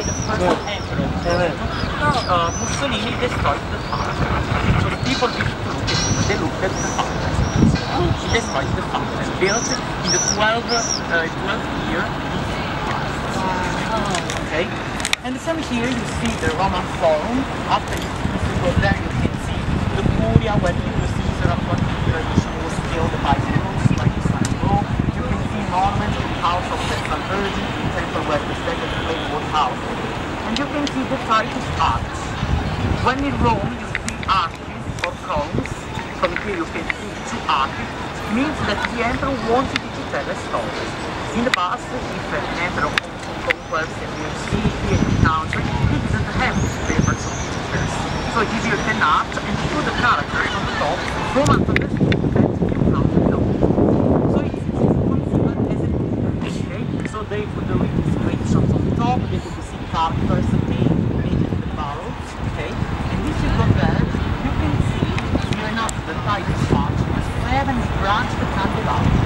the first emperor of Rome, uh, Mussolini destroyed the fountain. So people used to look at, they looked at the fountain. He destroyed the fountain, built in the 12th, uh, 12th year Okay? And some here you see the Roman Forum. After you, you go there you can see the Curia where Julius Caesar according to tradition was killed by the Romans, by his son in Rome. You can see monuments to the house of the San The temple where the second flame was housed. And you can see the Titus arch. When in Rome you see arches or columns, from here you can see two arches, means that the emperor wanted to tell a story. In the past, if an emperor conquers a new city, a new country, he didn't have newspapers or pictures. So he built an arch and put the characters on the top from under the you they put the top, they put the sea characters, name, name the barrels, okay? And if you go there, you can see here enough the Titus arch, the seven branches that come out.